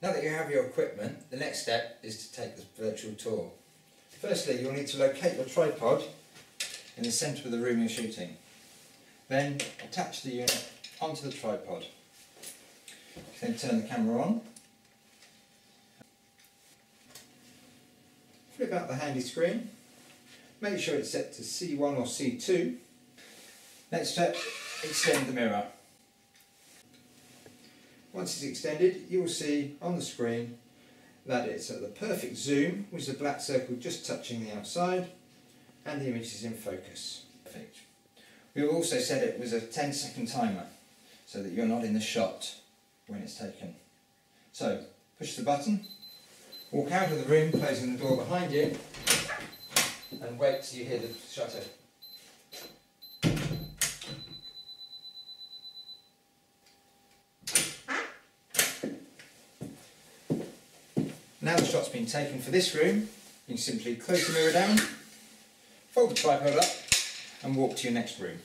Now that you have your equipment, the next step is to take the virtual tour. Firstly, you'll need to locate your tripod in the centre of the room you're shooting. Then attach the unit onto the tripod. Then turn the camera on. Flip out the handy screen. Make sure it's set to C1 or C2. Next step, extend the mirror. Once it's extended, you will see on the screen that it's at the perfect zoom, with the black circle just touching the outside, and the image is in focus. Perfect. We also set it with a 10 second timer, so that you're not in the shot when it's taken. So, push the button, walk out of the room, closing the door behind you, and wait till you hear the shutter. Now the shot's been taken for this room, you can simply close the mirror down, fold the tripod up and walk to your next room.